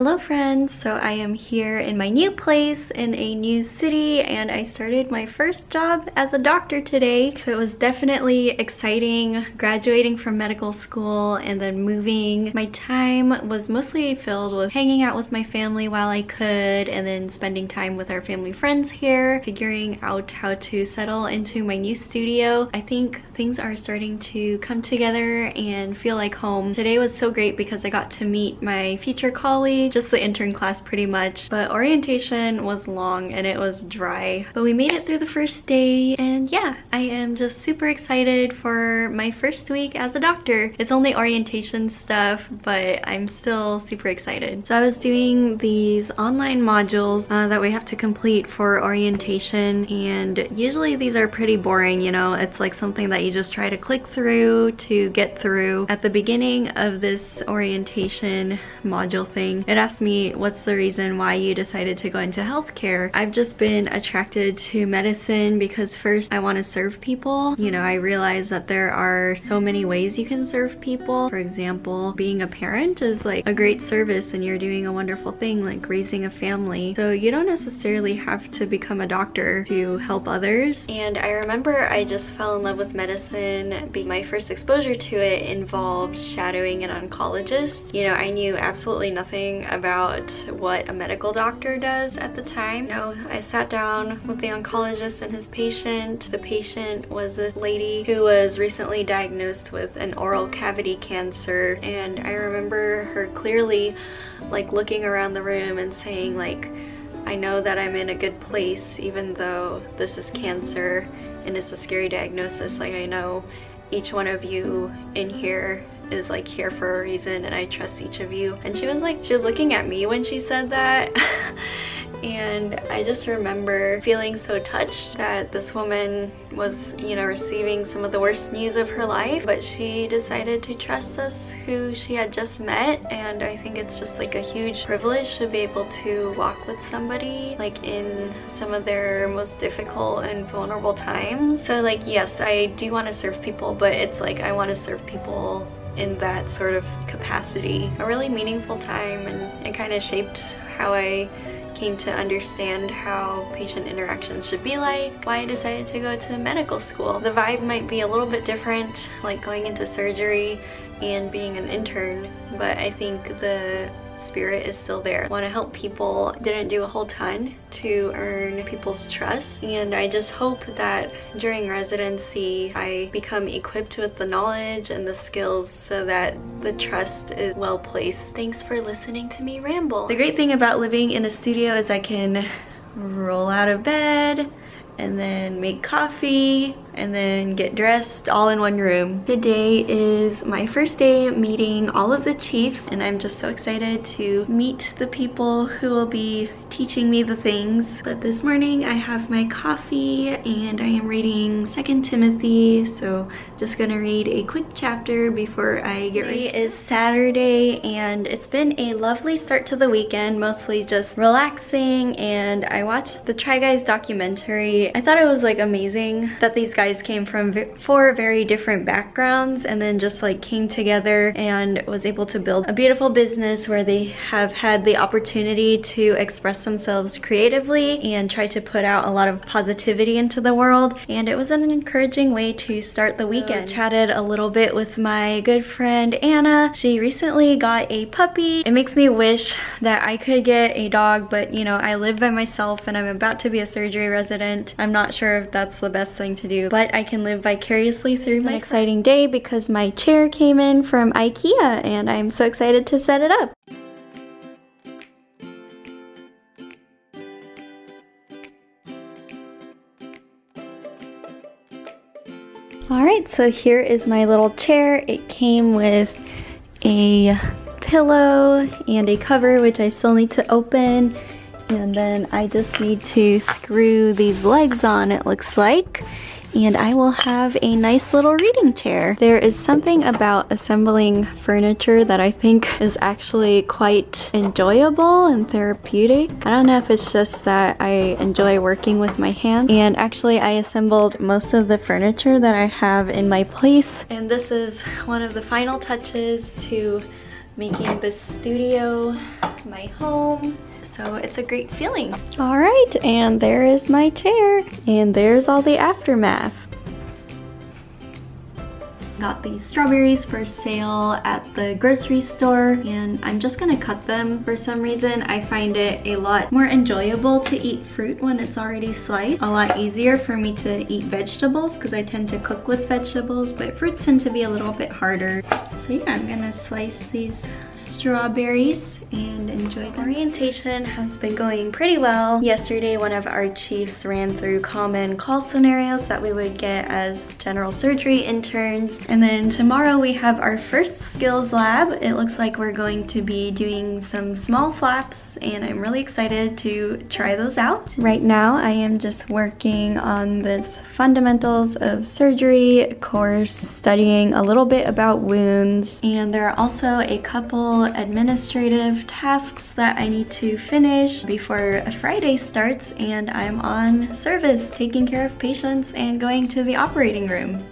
Hello friends! So I am here in my new place in a new city and I started my first job as a doctor today. So it was definitely exciting graduating from medical school and then moving. My time was mostly filled with hanging out with my family while I could and then spending time with our family friends here, figuring out how to settle into my new studio. I think things are starting to come together and feel like home. Today was so great because I got to meet my future colleagues just the intern class pretty much. But orientation was long and it was dry. But we made it through the first day and yeah, I am just super excited for my first week as a doctor. It's only orientation stuff, but I'm still super excited. So I was doing these online modules uh, that we have to complete for orientation and usually these are pretty boring, you know, it's like something that you just try to click through to get through. At the beginning of this orientation module thing, it asked me what's the reason why you decided to go into healthcare. I've just been attracted to medicine because first I want to serve people. You know, I realize that there are so many ways you can serve people. For example, being a parent is like a great service and you're doing a wonderful thing like raising a family. So you don't necessarily have to become a doctor to help others. And I remember I just fell in love with medicine. Being my first exposure to it involved shadowing an oncologist. You know, I knew absolutely nothing about what a medical doctor does at the time. You know, I sat down with the oncologist and his patient. The patient was a lady who was recently diagnosed with an oral cavity cancer and I remember her clearly like looking around the room and saying like I know that I'm in a good place even though this is cancer and it's a scary diagnosis like I know each one of you in here is like here for a reason and I trust each of you. And she was like, she was looking at me when she said that. and I just remember feeling so touched that this woman was, you know, receiving some of the worst news of her life, but she decided to trust us who she had just met and I think it's just like a huge privilege to be able to walk with somebody like in some of their most difficult and vulnerable times. So like yes, I do want to serve people, but it's like I want to serve people in that sort of capacity. A really meaningful time and it kind of shaped how I came to understand how patient interactions should be like, why I decided to go to medical school. The vibe might be a little bit different, like going into surgery and being an intern, but I think the spirit is still there. Want to help people, didn't do a whole ton to earn people's trust and I just hope that during residency I become equipped with the knowledge and the skills so that the trust is well placed. Thanks for listening to me ramble. The great thing about living in a studio is I can roll out of bed and then make coffee and then get dressed all in one room. Today is my first day meeting all of the chiefs and I'm just so excited to meet the people who will be teaching me the things. But this morning I have my coffee and I am reading 2nd Timothy so just gonna read a quick chapter before I get ready. Today is Saturday and it's been a lovely start to the weekend mostly just relaxing and I watched the Try Guys documentary. I thought it was like amazing that these guys guys came from four very different backgrounds and then just like came together and was able to build a beautiful business where they have had the opportunity to express themselves creatively and try to put out a lot of positivity into the world and it was an encouraging way to start the weekend. So, chatted a little bit with my good friend Anna. She recently got a puppy. It makes me wish that I could get a dog but you know I live by myself and I'm about to be a surgery resident. I'm not sure if that's the best thing to do but I can live vicariously through it's my an exciting day because my chair came in from Ikea and I'm so excited to set it up. Alright, so here is my little chair. It came with a pillow and a cover which I still need to open and then I just need to screw these legs on it looks like and I will have a nice little reading chair. There is something about assembling furniture that I think is actually quite enjoyable and therapeutic. I don't know if it's just that I enjoy working with my hands and actually I assembled most of the furniture that I have in my place and this is one of the final touches to making this studio my home. So it's a great feeling. All right, and there is my chair. And there's all the aftermath. Got these strawberries for sale at the grocery store and I'm just gonna cut them for some reason. I find it a lot more enjoyable to eat fruit when it's already sliced. A lot easier for me to eat vegetables because I tend to cook with vegetables, but fruits tend to be a little bit harder. So yeah, I'm gonna slice these strawberries and enjoy the orientation has been going pretty well. Yesterday, one of our chiefs ran through common call scenarios that we would get as general surgery interns. And then tomorrow we have our first skills lab. It looks like we're going to be doing some small flaps and I'm really excited to try those out. Right now, I am just working on this fundamentals of surgery course, studying a little bit about wounds. And there are also a couple administrative tasks that I need to finish before Friday starts and I'm on service taking care of patients and going to the operating room.